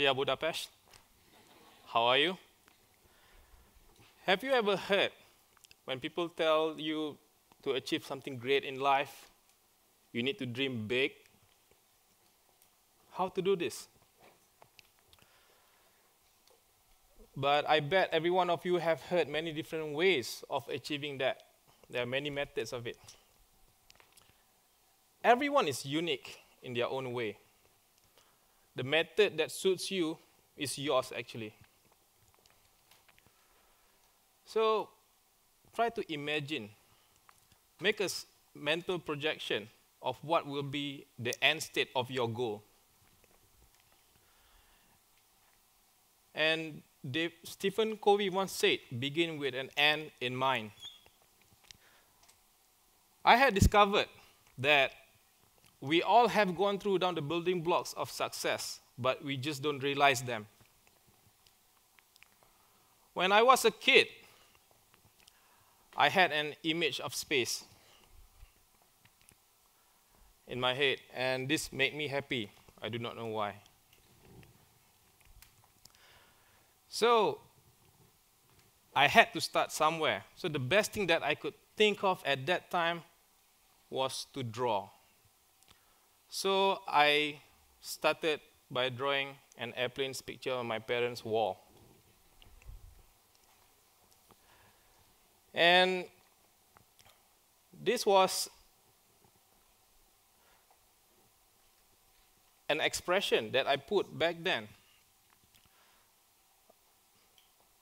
Asia Budapest. How are you? Have you ever heard when people tell you to achieve something great in life, you need to dream big? How to do this? But I bet every one of you have heard many different ways of achieving that. There are many methods of it. Everyone is unique in their own way. The method that suits you is yours, actually. So try to imagine, make a mental projection of what will be the end state of your goal. And Dave, Stephen Covey once said, begin with an end in mind. I had discovered that we all have gone through down the building blocks of success, but we just don't realize them. When I was a kid, I had an image of space in my head, and this made me happy. I do not know why. So, I had to start somewhere. So, the best thing that I could think of at that time was to draw. So I started by drawing an airplane's picture on my parents' wall. And this was an expression that I put back then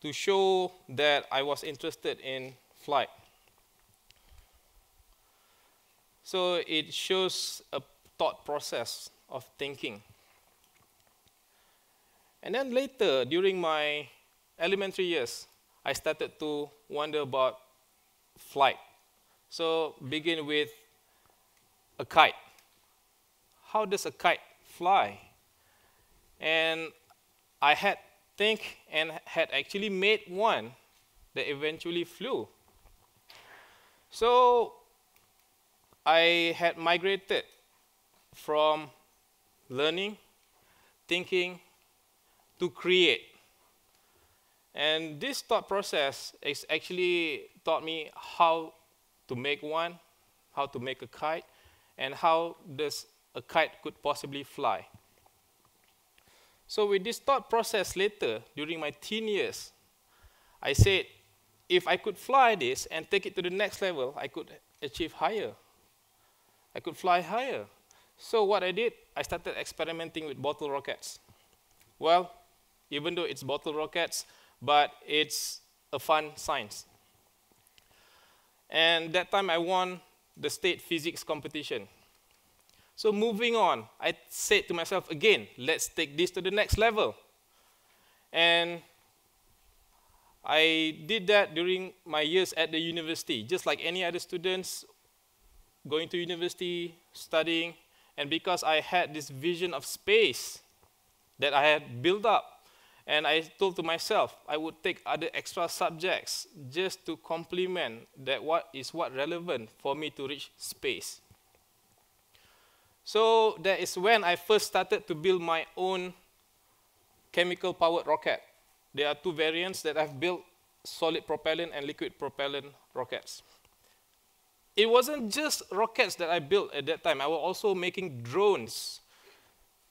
to show that I was interested in flight. So it shows a thought process of thinking. And then later, during my elementary years, I started to wonder about flight. So begin with a kite. How does a kite fly? And I had think and had actually made one that eventually flew. So I had migrated from learning, thinking, to create. And this thought process is actually taught me how to make one, how to make a kite, and how does a kite could possibly fly. So with this thought process later, during my teen years, I said, if I could fly this and take it to the next level, I could achieve higher. I could fly higher. So what I did, I started experimenting with bottle rockets. Well, even though it's bottle rockets, but it's a fun science. And that time I won the state physics competition. So moving on, I said to myself again, let's take this to the next level. And I did that during my years at the university, just like any other students going to university, studying, and because I had this vision of space that I had built up, and I told to myself I would take other extra subjects just to complement that what is what relevant for me to reach space. So that is when I first started to build my own chemical powered rocket. There are two variants that I've built solid propellant and liquid propellant rockets it wasn't just rockets that I built at that time. I was also making drones.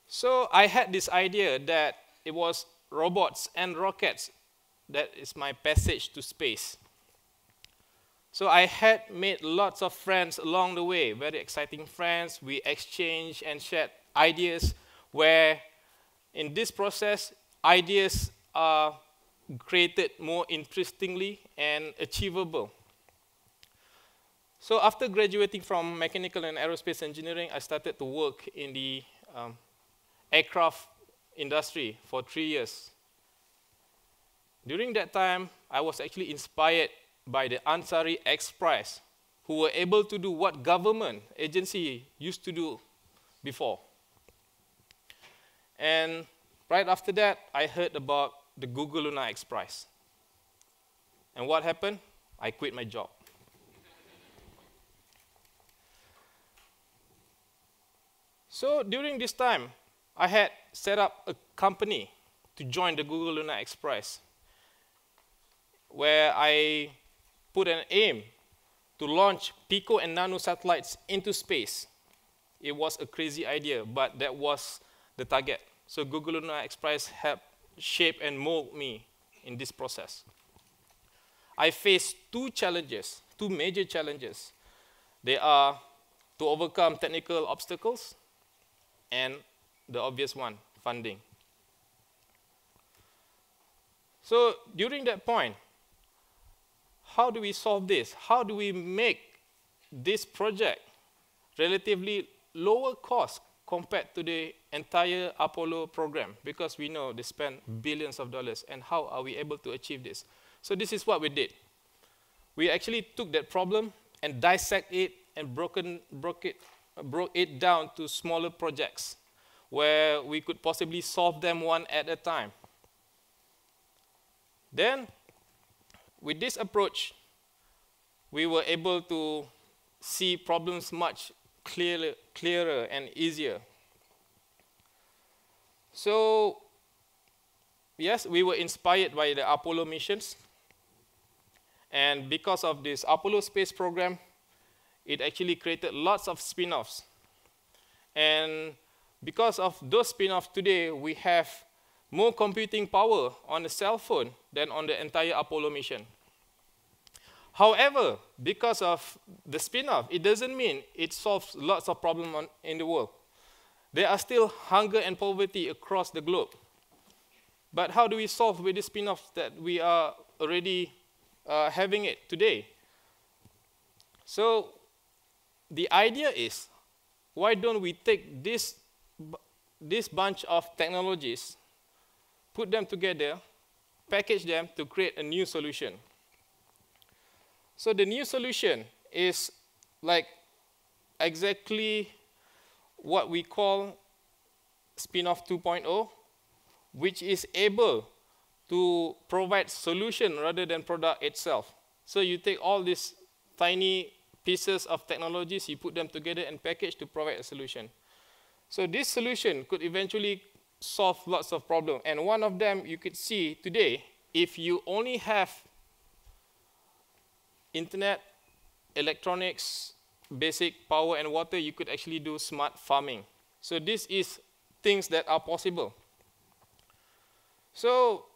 So I had this idea that it was robots and rockets that is my passage to space. So I had made lots of friends along the way, very exciting friends. We exchanged and shared ideas where in this process, ideas are created more interestingly and achievable. So after graduating from mechanical and aerospace engineering, I started to work in the um, aircraft industry for three years. During that time, I was actually inspired by the Ansari X Prize, who were able to do what government agency used to do before. And right after that, I heard about the Google Lunar X Prize. And what happened? I quit my job. So during this time, I had set up a company to join the Google Lunar X Prize, where I put an aim to launch pico and nano satellites into space. It was a crazy idea, but that was the target. So Google Lunar X Prize helped shape and mold me in this process. I faced two challenges, two major challenges. They are to overcome technical obstacles and the obvious one, funding. So during that point, how do we solve this? How do we make this project relatively lower cost compared to the entire Apollo program? Because we know they spend billions of dollars, and how are we able to achieve this? So this is what we did. We actually took that problem and dissect it and broken, broke, it, broke it down to smaller projects where we could possibly solve them one at a time. Then, with this approach, we were able to see problems much clearer, clearer and easier. So, yes, we were inspired by the Apollo missions. And because of this Apollo space program, it actually created lots of spin-offs. And because of those spin-offs today, we have more computing power on the cell phone than on the entire Apollo mission. However, because of the spin-off, it doesn't mean it solves lots of problems in the world. There are still hunger and poverty across the globe. But how do we solve with the spin-offs that we are already uh, having it today? So the idea is, why don't we take this, this bunch of technologies, put them together, package them to create a new solution. So the new solution is like exactly what we call spin-off 2.0, which is able to provide solution rather than product itself. So you take all these tiny pieces of technologies, you put them together and package to provide a solution. So this solution could eventually solve lots of problems. And one of them you could see today, if you only have internet, electronics, basic power and water, you could actually do smart farming. So this is things that are possible. So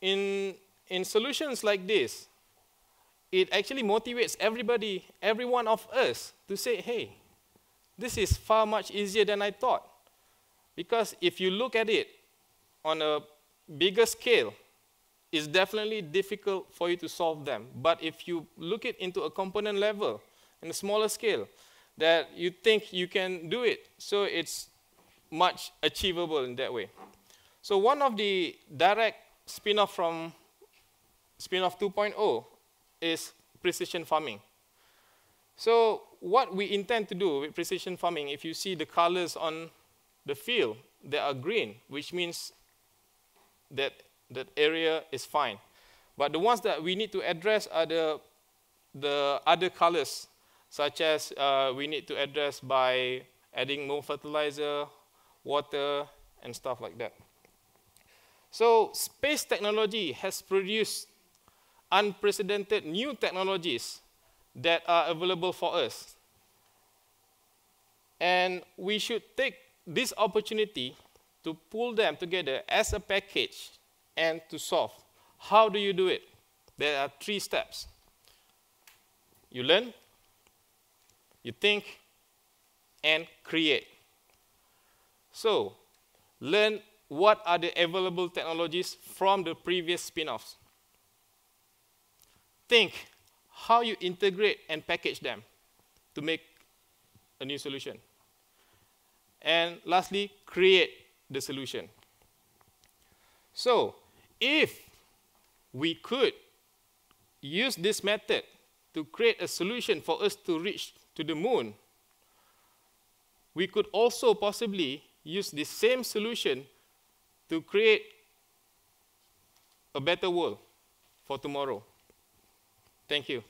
in, in solutions like this, it actually motivates everybody, every one of us, to say, hey, this is far much easier than I thought. Because if you look at it on a bigger scale, it's definitely difficult for you to solve them. But if you look it into a component level, in a smaller scale, that you think you can do it, so it's much achievable in that way. So one of the direct spin-off from spin-off 2.0 is precision farming. So what we intend to do with precision farming, if you see the colors on the field, they are green, which means that that area is fine. But the ones that we need to address are the, the other colors, such as uh, we need to address by adding more fertilizer, water, and stuff like that. So space technology has produced unprecedented new technologies that are available for us. And we should take this opportunity to pull them together as a package and to solve. How do you do it? There are three steps. You learn, you think, and create. So, learn what are the available technologies from the previous spin-offs think how you integrate and package them to make a new solution. And lastly, create the solution. So, if we could use this method to create a solution for us to reach to the moon, we could also possibly use the same solution to create a better world for tomorrow. Thank you.